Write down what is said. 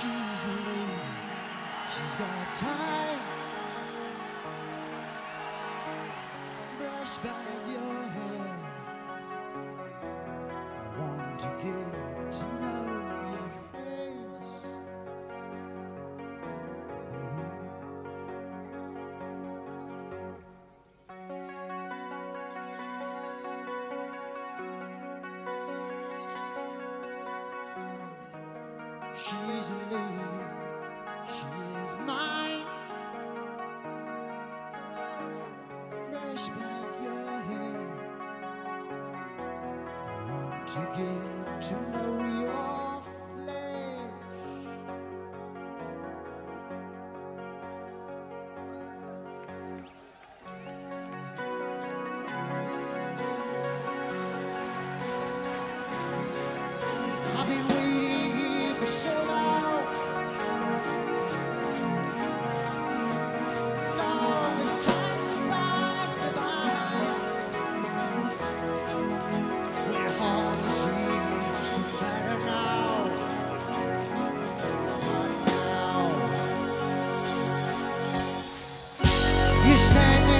She's a lady. She's got time. Brush back your hair. I want to get She's a lady, she is mine. Brush back your hair. I want to get to know You're standing.